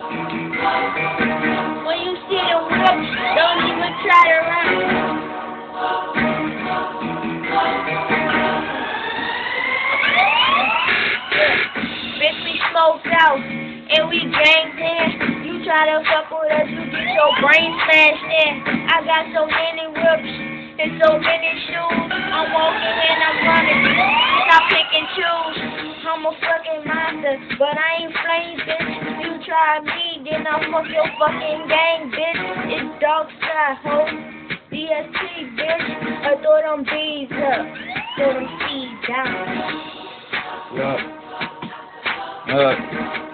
When you see the whip, don't even try to run. Bitch, we smoked out and we ganged in. You try to fuck with us, you get your brain smashed in. I got so many whips and so many shoes. I'm walking and I'm running. Stop pick and choose. I'm a fucking monster, but I ain't flame, bitch. Try me, then I'll fuck your fucking gang, bitch. It's dark side, ho. DSP, bitch. I throw them bees up, throw them seeds down. Look. Look.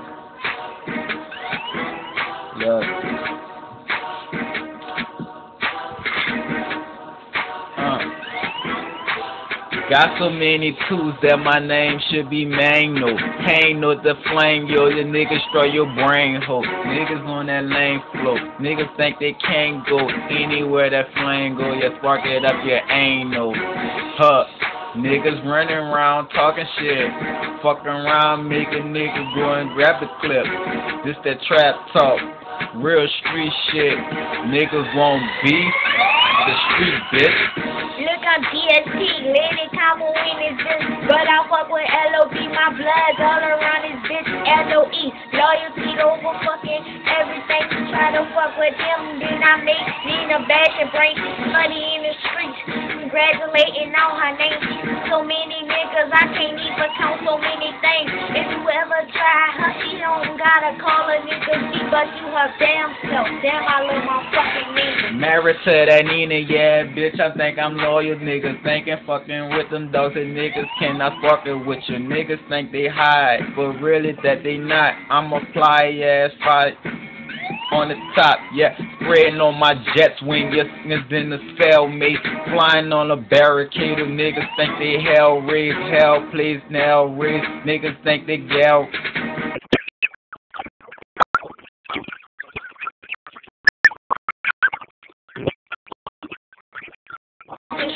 Got so many twos that my name should be Magno. Pain with the flame, yo. The niggas destroy your brain, ho. Niggas on that lane flow. Niggas think they can't go anywhere that flame go. Yeah, spark it up your anal. Huh. Niggas running around talking shit. Fucking around, make a nigga go and grab the clip. This that trap talk. Real street shit. Niggas won't beef. The street bitch. Look up DSP, Lady Combo in this bitch. But I fuck with LOB, my blood's all around this bitch. LOE, loyalty over fucking everything. Try to fuck with him, then I make Nina bash and bring money in the streets. Congratulating on her name. So many niggas, I can't even count so many things. If you ever try her, she don't gotta call a nigga G, but you her damn self. Damn, I love my fucking name. Married to that Nina, yeah, bitch. I think I'm loyal. Niggas thinking fucking with them dogs and niggas cannot fuck it with you. Niggas think they hide, but really that they not. I'm a fly ass fight on the top, yeah. Spreading on my jets wing, yes, niggas in the spell mate. Flying on a barricade, of niggas think they hell raised, hell plays now raised. Niggas think they gal.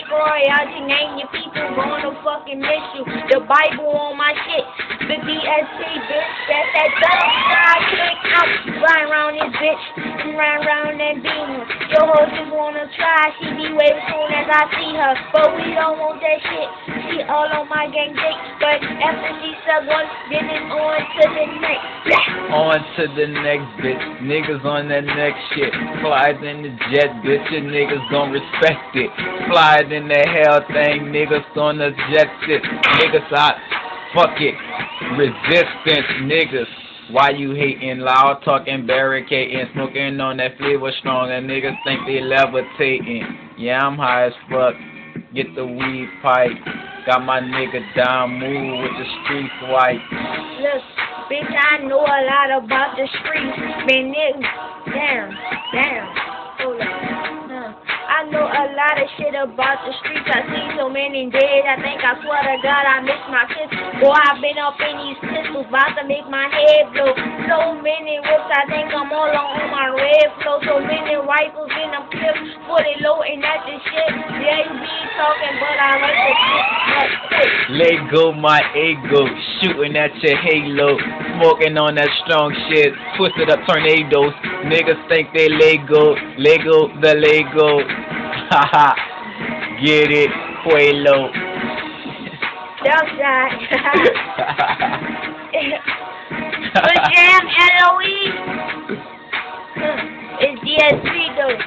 Destroy. I just name your people, gonna fucking miss you. The Bible on my shit, the DSC, bitch. That's that dumb side click. I'm riding around this bitch, I'm riding around that beamer. Wanna try, she be waiting soon as I see her. But we don't want that shit. She all on my gang dick, but after she then it's on to the next. On to the next bitch. Niggas on that next shit. Flies in the jet, bitch. Your niggas don't respect it. Flies in the hell thing. Niggas on the jet shit. Niggas out. Fuck it. Resistance, niggas. Why you hating, loud talking, barricading, smoking on that flavor strong, and niggas think they levitating. Yeah, I'm high as fuck. Get the weed pipe. Got my nigga down, move with the streets white. Look, bitch, I know a lot about the streets. Man, niggas, damn, damn. A lot of shit about the streets. I see so many dead. I think I swear to God I miss my kids. Boy, I've been up in these pistols, about to make my head blow. So many whips, I think I'm all on my red flow. So many rifles in them clips, fully loading at the shit. Yeah, you be talking, but I like the shit. Let go my ego, shooting at your halo, smoking on that strong shit, twisted up tornadoes. Niggas think they Lego, Lego the Lego. Haha, get it, Quelo. Dump shot. But jam LOE. Huh. It's DSP though.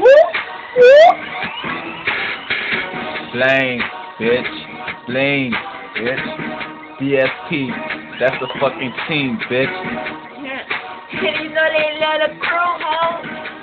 Whoop, whoop. Bling, bitch. Bling, bitch. DSP, that's the fucking team, bitch. you know they love the crew, ho.